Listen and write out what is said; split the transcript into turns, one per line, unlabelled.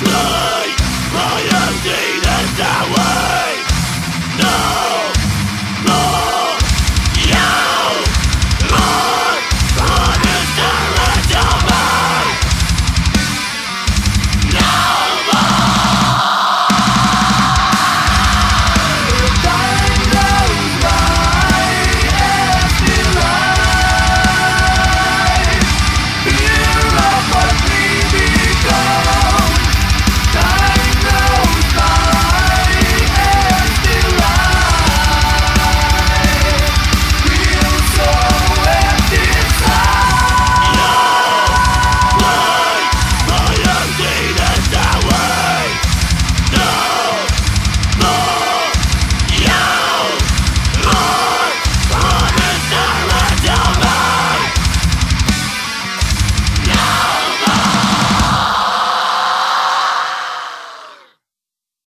Blood!